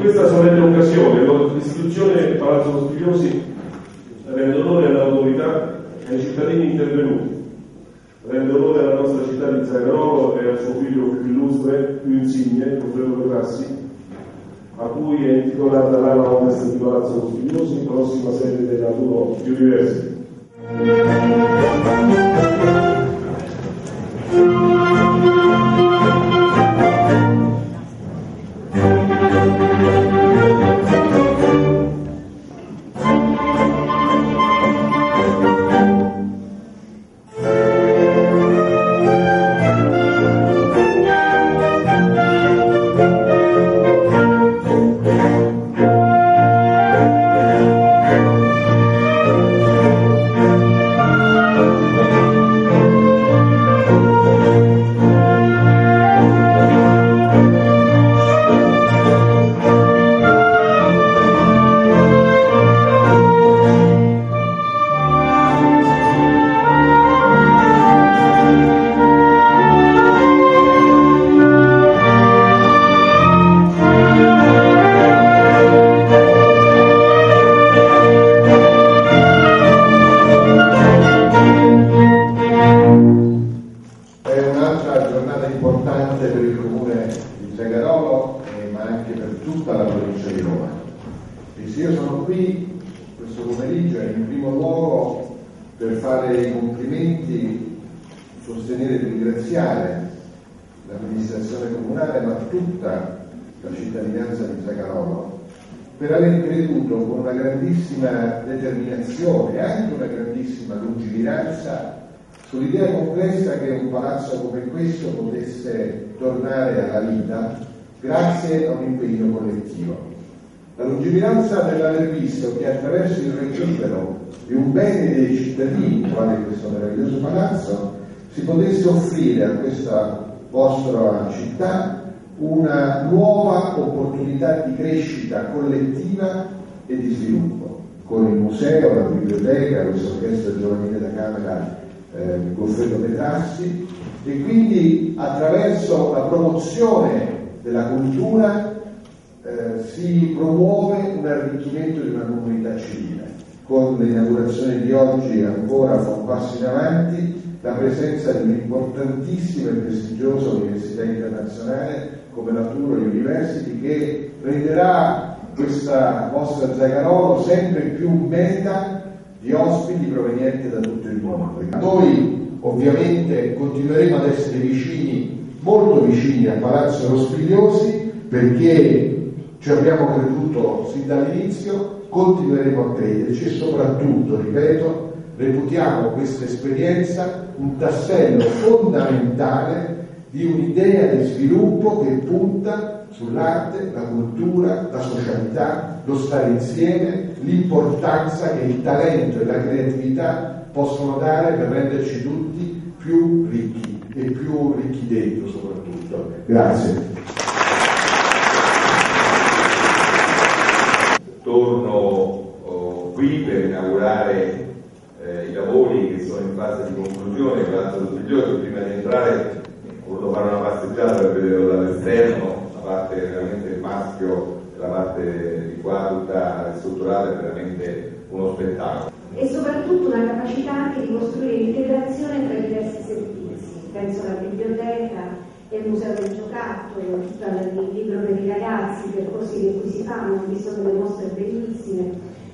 Questa solenne occasione l'istituzione Palazzo Cospigliosi rende onore all'autorità e ai cittadini intervenuti, rende onore alla nostra città di Zagarolo e al suo figlio più illustre, più insigne, Goffredo Petrassi, a cui è intitolata l'ala ovest di Palazzo Cospigliosi, prossima sede della Duro University. Qui questo pomeriggio è in primo luogo per fare i complimenti, sostenere e ringraziare l'amministrazione comunale, ma tutta la cittadinanza di Zagarolo, per aver creduto con una grandissima determinazione e anche una grandissima lungimiranza sull'idea complessa che un palazzo come questo potesse tornare alla vita grazie a un impegno collettivo. La lungimiranza dell'aver visto che attraverso il recupero di un bene dei cittadini, quale questo meraviglioso palazzo, si potesse offrire a questa vostra città una nuova opportunità di crescita collettiva e di sviluppo, con il museo, la biblioteca, questo orchestra giovanile da Camera eh, Goffredo Petrassi. E quindi attraverso la promozione della cultura eh, si promuove un arricchimento di una comunità civile. Con l'inaugurazione di oggi ancora fa un passo in avanti la presenza di un'importantissima e prestigiosa università internazionale come la Turo University che renderà questa vostra Zagarolo sempre più meta di ospiti provenienti da tutto il mondo. Noi ovviamente continueremo ad essere vicini, molto vicini a Palazzo Rospigliosi perché ci abbiamo creduto sin dall'inizio, continueremo a crederci e soprattutto, ripeto, reputiamo questa esperienza un tassello fondamentale di un'idea di sviluppo che punta sull'arte, la cultura, la socialità, lo stare insieme, l'importanza che il talento e la creatività possono dare per renderci tutti più ricchi e più ricchi dentro soprattutto. Grazie. Torno oh, qui per inaugurare eh, i lavori che sono in fase di conclusione, Palazzo Rospiglioso, prima di entrare ho fare una passeggiata per vederlo dall'esterno, la parte veramente maschio e la parte di qua tutta strutturale è veramente uno spettacolo. e soprattutto una capacità anche di costruire integrazione tra i diversi servizi. Penso alla biblioteca al museo del giocattolo, il libro per i ragazzi, i percorsi che qui si fanno, visto delle mostre bellissime,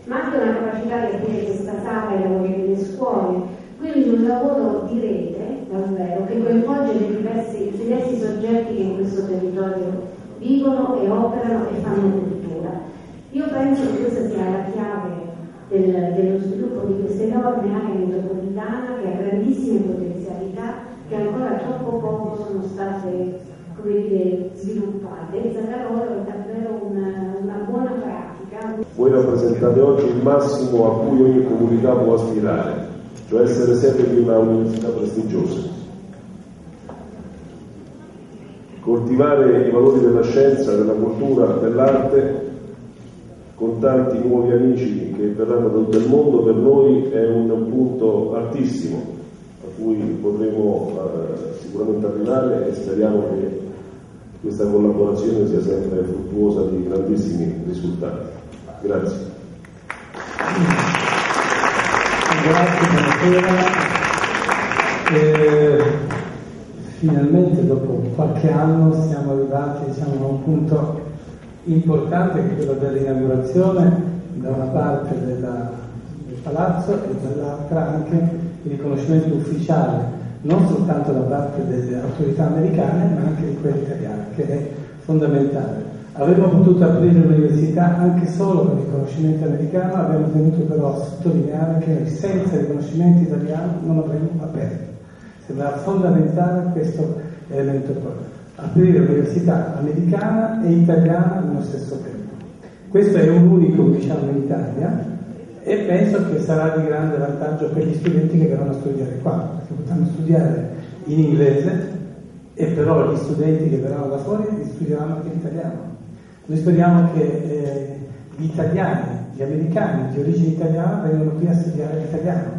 ma anche una capacità di aprire questa sala ai lavori delle scuole, quindi un lavoro di rete, davvero, che coinvolge i diversi, diversi soggetti che in questo territorio vivono e operano e fanno cultura. Io penso che questa sia la chiave del- dello sviluppo di queste enorme aree metropolitane che ha grandissime potenzialità che ancora troppo poco sono state come dire, sviluppate. E Zagarolo è davvero una, una buona pratica. Voi rappresentate oggi il massimo a cui ogni comunità può aspirare, cioè essere sempre di una università prestigiosa. Coltivare i valori della scienza, della cultura, dell'arte con tanti nuovi amici che verranno da tutto il mondo, per noi è un punto altissimo a cui potremo eh, sicuramente arrivare e speriamo che questa collaborazione sia sempre fruttuosa di grandissimi risultati. Grazie. Grazie, buonasera. Eh, finalmente dopo qualche anno siamo arrivati diciamo, a un punto importante che è quello dell'inaugurazione da una parte della, del palazzo e dall'altra anche il riconoscimento ufficiale non soltanto da parte delle autorità americane ma anche di quelle italiane che è fondamentale. Avremmo potuto aprire l'università anche solo con il riconoscimento americano, abbiamo tenuto però a sottolineare che senza il riconoscimento italiano non avremmo aperto. Sembra fondamentale questo elemento qua, aprire l'università americana e italiana nello stesso tempo. Questo è un unico, diciamo, in Italia e penso che sarà di grande vantaggio per gli studenti che verranno a studiare qua, perché potranno studiare in inglese e però gli studenti che verranno da fuori studieranno anche l'italiano. Noi speriamo che eh, gli italiani, gli americani di origine italiana vengano qui a studiare l'italiano.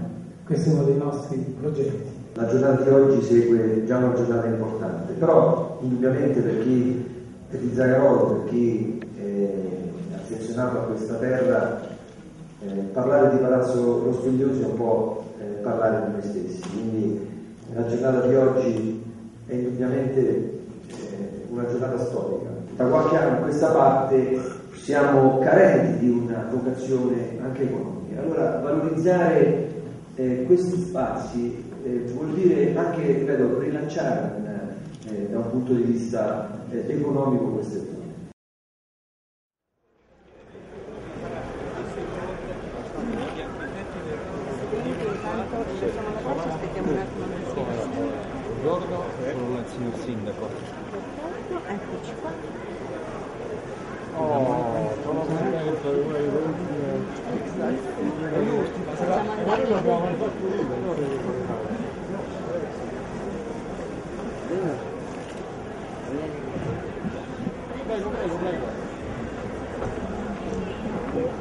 Questo è uno dei nostri progetti. La giornata di oggi segue già una giornata importante, però indubbiamente per chi è di Zagarolo, per chi è affezionato a questa terra, eh, parlare di Palazzo Rospigliosi è un po' eh, parlare di noi stessi, quindi la giornata di oggi è indubbiamente eh, una giornata storica da qualche anno a questa parte siamo carenti di una vocazione anche economica. Allora valorizzare eh, questi spazi eh, vuol dire anche ripeto, rilanciare eh, da un punto di vista eh, economico queste zone.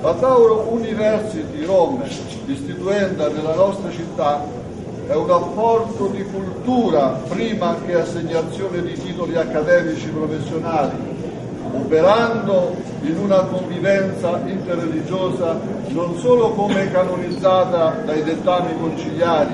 La Tauro University Rome, istituenda nella nostra città, è un apporto di cultura prima che assegnazione di titoli accademici professionali, operando in una convivenza interreligiosa non solo come canonizzata dai dettami conciliari,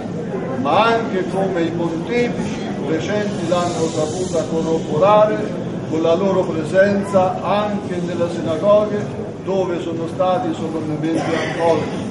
ma anche come i pontefici recenti l'hanno saputa corroborare con la loro presenza anche nelle sinagoghe dove sono stati solennemente accolti.